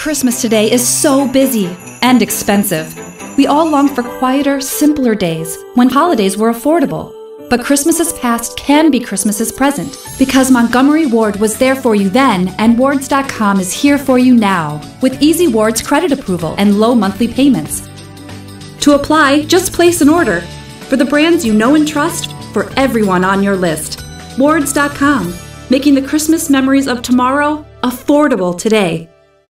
Christmas today is so busy and expensive. We all long for quieter, simpler days when holidays were affordable. But Christmas's past can be Christmas's present because Montgomery Ward was there for you then and Wards.com is here for you now with easy Wards credit approval and low monthly payments. To apply, just place an order for the brands you know and trust for everyone on your list. Wards.com, making the Christmas memories of tomorrow affordable today.